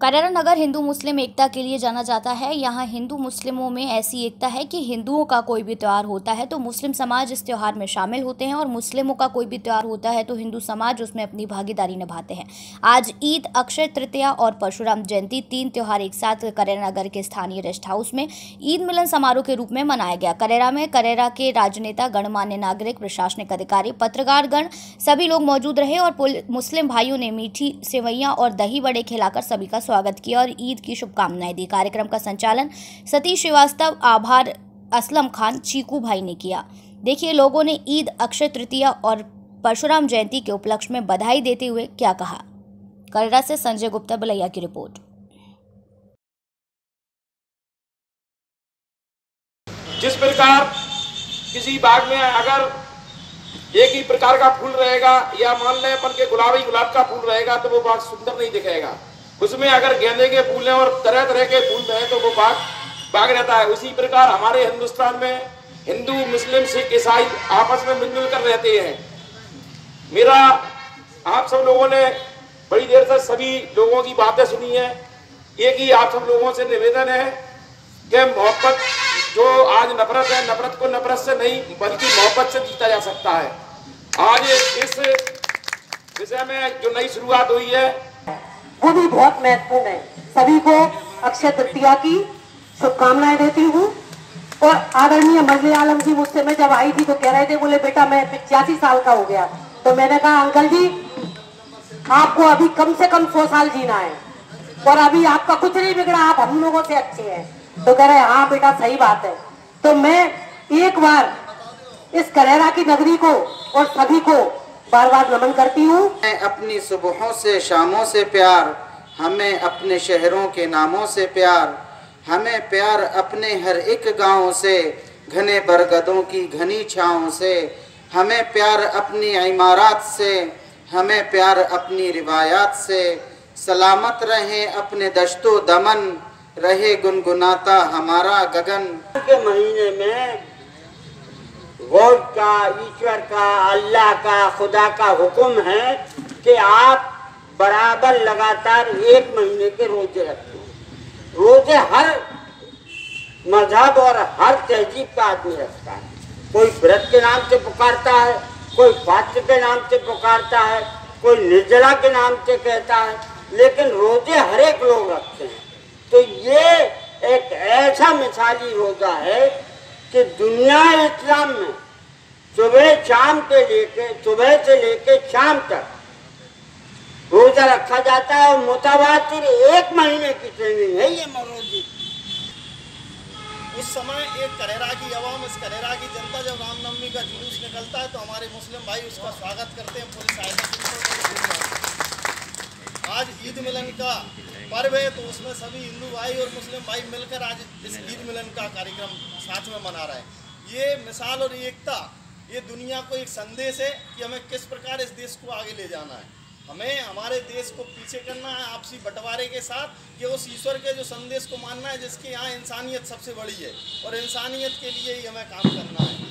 कररा नगर हिंदू मुस्लिम एकता के लिए जाना जाता है। यहाँ हिंदू मुस्लिमों में ऐसी एकता है कि हिंदुओं का कोई भी त्यौहार होता है तो मुस्लिम समाज इस त्यौहार में शामिल होते हैं और मुस्लिमों का कोई भी त्यौहार होता है तो हिंदू समाज उसमें अपनी भागीदारी निभाते हैं। आज ईद, अक्षय तृतीया और परशुराम जयंती तीन त्यौहार एक साथ करेरा नगर के स्थानीय रेस्ट हाउस में ईद मिलन समारोह के रूप में मनाया गया। करेरा में करेरा के राजनेता, गणमान्य नागरिक, प्रशासनिक अधिकारी, पत्रकारगण सभी लोग मौजूद रहे और मुस्लिम भाइयों ने मीठी सेवैयां और दही बड़े खिलाकर सभी का स्वागत किया और ईद की शुभकामनाएँ दी। कार्यक्रम का संचालन सतीश श्रीवास्तव, आभार, असलम खान, चीकू भाई ने किया। देखिए, लोगों ने ईद, अक्षय तृतीया और परशुराम जयंती के उपलक्ष्य में बधाई देते हुए क्या कहा? कलरा से संजय गुप्ता, बलैया की रिपोर्ट। जिस प्रकार किसी बाग में अगर एक ही प्रकार का फूल रहेगा या मान लें अपन के गुलाबी गुलाब का फूल रहेगा तो वो बाग सुंदर नहीं दिखेगा। उसमें अगर गेंदे के फूल हैं और तरह तरह के फूल हैं तो वो बाग बाग रहता है। उसी प्रकार हमारे हिंदुस्तान में हिंदू, मुस्लिम, सिख, ईसाई आपस में मिलजुल कर रहते हैं। मेरा, आप सब लोगों ने बड़ी देर से सभी लोगों की बातें सुनी है। एक ही आप सब लोगों से निवेदन है कि मोहब्बत जो आज नफरत है, नफरत को नफरत से नहीं, बल्कि मोहब्बत से जीता जा सकता है। आज इस विषय में जो नई शुरुआत हुई है वो भी बहुत महत्वपूर्ण है। सभी को अक्षय तृतीया की शुभकामनाएँ देती हूँ। और आदरणीय मजले आलम जी मुझसे, मैं जब आई थी तो कह रहे थे, बोले, बेटा, मैं पिचासी साल का हो गया। तो मैंने कहा, अंकल जी, आपको अभी कम से कम सौ साल जीना है। और अभी आपका कुछ नहीं बिगड़ा, आप हम लोगों से अच्छे हैं। तो कह रहे हाँ बेटा, सही बात है। तो मैं एक बार इस करेरा की नगरी को और सभी को बार बार नमन करती हूँ। हमें अपनी सुबहों से शामों से प्यार हमें अपने शहरों के नामों से प्यार हमें प्यार अपने हर एक गाँव से घने बरगदों की घनी छाँव से हमें प्यार अपनी इमारत से हमें प्यार अपनी रिवायात से सलामत रहे अपने दश्तो दमन रहे गुनगुनाता हमारा गगन। के महीने में गॉड का, ईश्वर का, अल्लाह का, खुदा का हुक्म है कि आप बराबर लगातार एक महीने के रोज़े रखें रोज़े हर मज़हब और हर तहजीब का आदमी रखता है। कोई व्रत के नाम से पुकारता है, कोई फास्ट के नाम से पुकारता है, कोई निर्जला के नाम से कहता है, लेकिन रोज़े हर एक लोग रखते हैं। तो ये एक ऐसा मिसाली रोजा है कि दुनिया इस्लाम में सुबह शाम के लेके, सुबह से लेके शाम तक। रोजा रखा जाता है और मुतवातिर एक महीने की ट्रेनिंग है ये मरोजी उस समय एक करेरा की आवाम इस करेरा की जनता जब रामनवमी का जुलूस निकलता है तो हमारे मुस्लिम भाई उसका स्वागत करते हैं, पूरी आज ईद मिलन का पर्व है तो उसमें सभी हिंदू भाई और मुस्लिम भाई मिलकर आज इस ईद मिलन का कार्यक्रम साथ में मना रहे हैं। ये मिसाल और एकता ये दुनिया को एक संदेश है कि हमें किस प्रकार इस देश को आगे ले जाना है। हमें हमारे देश को पीछे करना है, आपसी बंटवारे के साथ कि उस ईश्वर के जो संदेश को मानना है, जिसके यहाँ इंसानियत सबसे बड़ी है और इंसानियत के लिए ही हमें काम करना है।